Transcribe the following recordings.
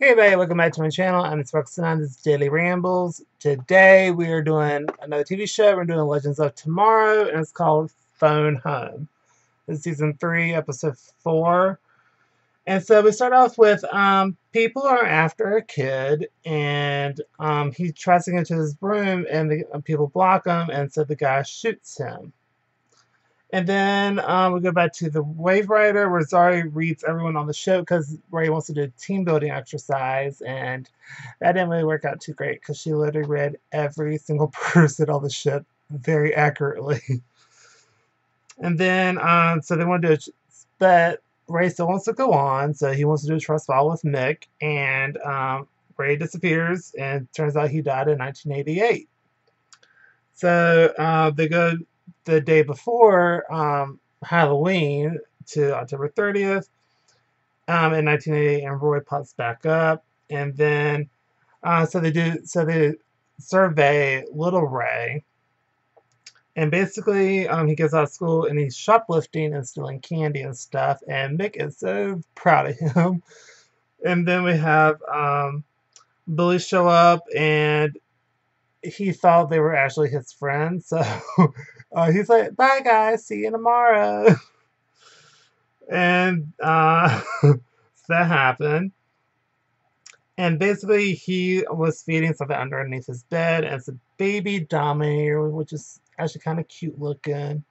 Hey everybody, welcome back to my channel. I'm Roxanne, this is Daily Rambles. Today we are doing another TV show. We're doing Legends of Tomorrow, and it's called Phone Home. Is season 3, episode 4. And so we start off with um, people are after a kid, and um, he tries to get into his room, and the uh, people block him, and so the guy shoots him. And then um, we go back to the Waverider, where Zari reads everyone on the ship because Ray wants to do a team building exercise, and that didn't really work out too great because she literally read every single person on the ship very accurately. and then, um, so they want to do it, but Ray still wants to go on, so he wants to do a trust fall with Mick, and um, Ray disappears, and turns out he died in 1988. So uh, they go the day before um, Halloween to October 30th um, in 1988, and Ray pops back up, and then uh, so they do so they survey Little Ray, and basically um, he gets out of school and he's shoplifting and stealing candy and stuff, and Mick is so proud of him. and then we have um, Billy show up and he thought they were actually his friends, so uh, he's like, "Bye, guys, see you tomorrow." and uh, that happened. And basically, he was feeding something underneath his bed, and it's a baby Dominator, which is actually kind of cute looking.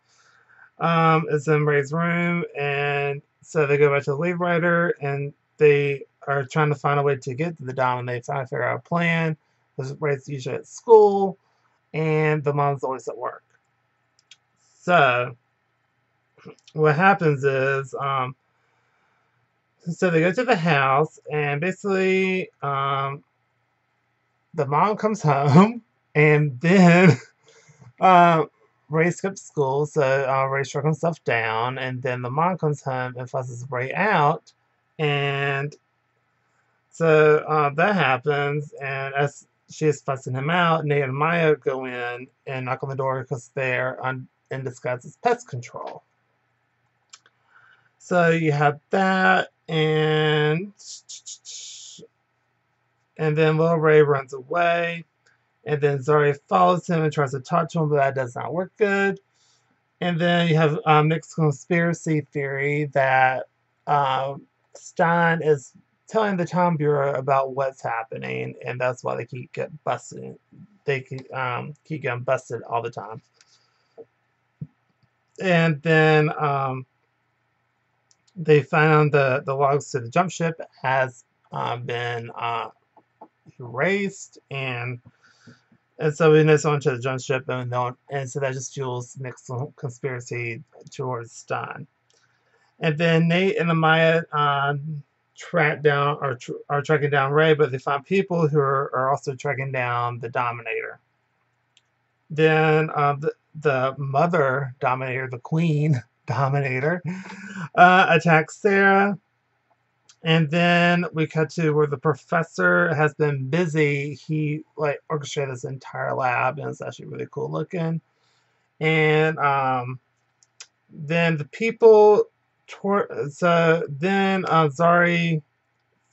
Um, it's in Ray's room, and so they go back to the Waverider, and they are trying to find a way to get to the Dominator. they finally figure out a plan Ray's usually at school, and the mom's always at work. So, what happens is, um, so they go to the house, and basically, um, the mom comes home, and then uh, Ray skips school, so uh, Ray struck himself down, and then the mom comes home and fusses Ray out, and so uh, that happens, and as she is fussing him out. Nate and Maya go in and knock on the door because they're on, in disguise as pest control. So you have that, and and then little Ray runs away, and then Zari follows him and tries to talk to him, but that does not work good. And then you have a Mick's conspiracy theory that um, Stein is telling the Time Bureau about what's happening, and that's why they keep get busted. They keep, um, keep getting busted all the time. And then um, they found the the logs to the jump ship has uh, been uh, erased, and and so we know someone to the jump ship, and don't, and so that just fuels Mick's conspiracy towards Stein. And then Nate and Amaya um, track down or tr are tracking down Ray, but they find people who are, are also tracking down the Dominator. Then uh, the, the mother Dominator, the Queen Dominator, uh, attacks Sara. And then we cut to where the professor has been busy. He like orchestrated this entire lab, and it's actually really cool looking. And um, then the people so then uh, Zari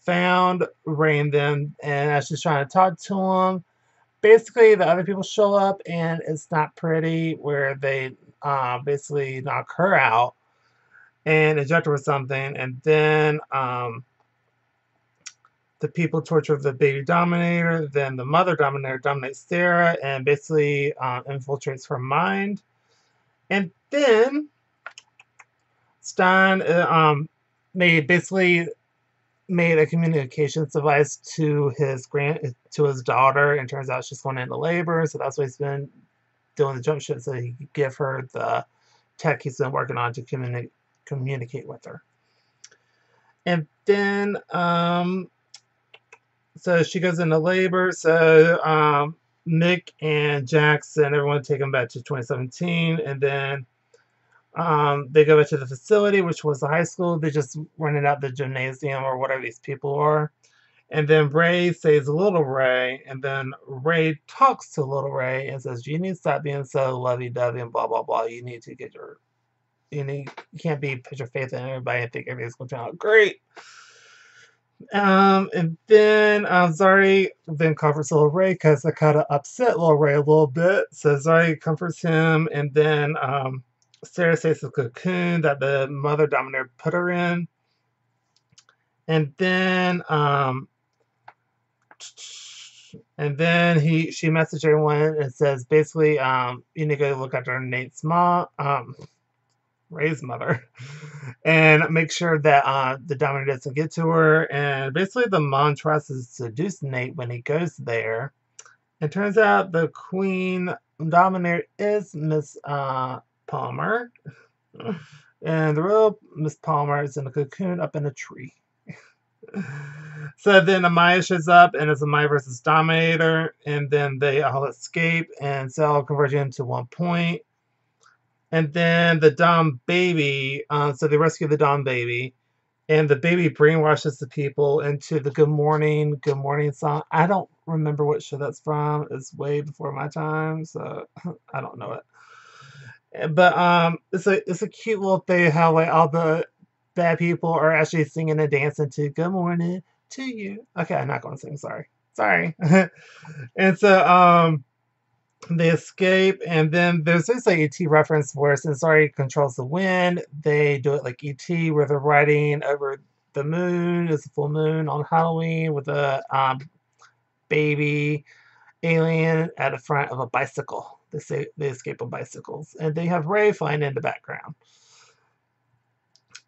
found Raymond and as she's trying to talk to him, basically the other people show up and it's not pretty where they uh, basically knock her out and inject her with something. And then um, the people torture the baby dominator then the mother dominator dominates Sara and basically uh, infiltrates her mind. And then Stein uh, um, made basically made a communications device to his grand to his daughter, and turns out she's going into labor, so that's why he's been doing the jump ship so he could give her the tech he's been working on to communi- communicate with her. And then, um, so she goes into labor. So um, Mick and Jackson, everyone take him back to 2017, and then um, they go to the facility, which was the high school. They just rented out the gymnasium or whatever these people are. And then Ray says Little Ray, and then Ray talks to Little Ray and says, "You need to stop being so lovey-dovey and blah blah blah. You need to get your, you need, you can't be put your faith in everybody and think everything's going to turn out great." Um, and then um, Zari then comforts little Ray because it kind of upset little Ray a little bit. So Zari comforts him, and then um, Sara says the cocoon that the mother dominator put her in. And then um, and then he she messaged everyone and says basically um, you need to go look after Nate's mom. Um, Ray's mother, and make sure that uh, the Dominator doesn't get to her. And basically, the mom tries to seduce Nate when he goes there. It turns out the Queen Dominator is Miss uh, Palmer, and the real Miss Palmer is in a cocoon up in a tree. so then Amaya shows up, and it's Amaya versus Dominator, and then they all escape, and Cell converge into one point. And then the Dom baby, uh, so they rescue the Dom baby, and the baby brainwashes the people into the Good Morning, Good Morning song. I don't remember what show that's from. It's way before my time, so I don't know it. But um, it's a it's a cute little thing how like all the bad people are actually singing and dancing to "Good Morning to You." Okay, I'm not going to sing. Sorry, sorry. and so um they escape, and then there's this like ET reference where Sensori controls the wind. They do it like ET, where they're riding over the moon. It's a full moon on Halloween with a um, baby alien at the front of a bicycle. They say they escape on bicycles, and they have Ray flying in the background.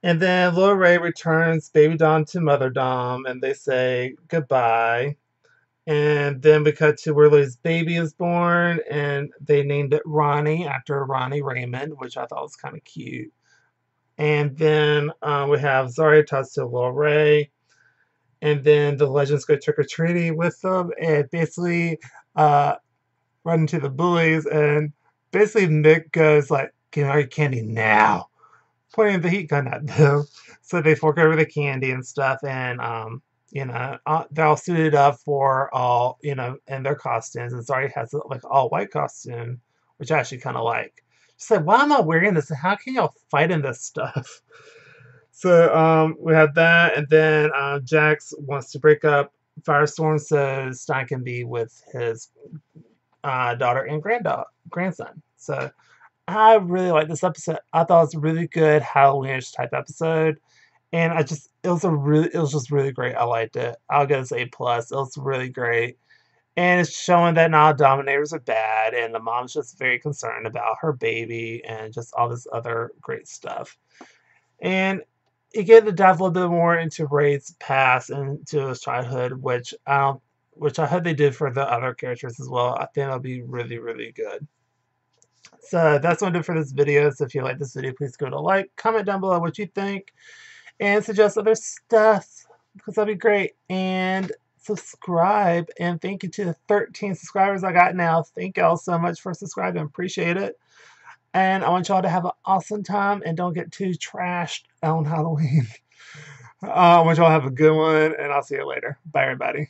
And then Little Ray returns Baby Dom to Mother Dom, and they say goodbye. And then we cut to where Lily's baby is born, and they named it Ronnie after Ronnie Raymond, which I thought was kind of cute. And then uh, we have Zari talks to Little Ray, and then the legends go trick or treating with them, and basically uh, run into the bullies, and basically Mick goes like, "Give me your candy now," pointing the heat gun at them. So they fork over the candy and stuff, and um, you know, uh, they're all suited up for all, you know, in their costumes. And Zari has like all white costume, which I actually kind of like. She said, "Why am I wearing this? How can y'all fight in this stuff?" So um, we have that, and then uh, Jax wants to break up Firestorm so Stein can be with his uh, daughter and granddaughter, grandson. So I really like this episode. I thought it was a really good Halloweenish type episode and I just it was a really it was just really great. I liked it. I'll give this A plus. It was really great. And it's showing that not dominators are bad and the mom's just very concerned about her baby and just all this other great stuff. And you get to dive a little bit more into Ray's past and into his childhood, which um which I hope they did for the other characters as well. I think that'll be really, really good. So that's what I did for this video. So if you like this video, please go to like, comment down below what you think and suggest other stuff because that'd be great. And subscribe. And thank you to the 13 subscribers I got now. Thank y'all so much for subscribing. Appreciate it. And I want y'all to have an awesome time and don't get too trashed on Halloween. uh, I want y'all to have a good one, and I'll see you later. Bye, everybody.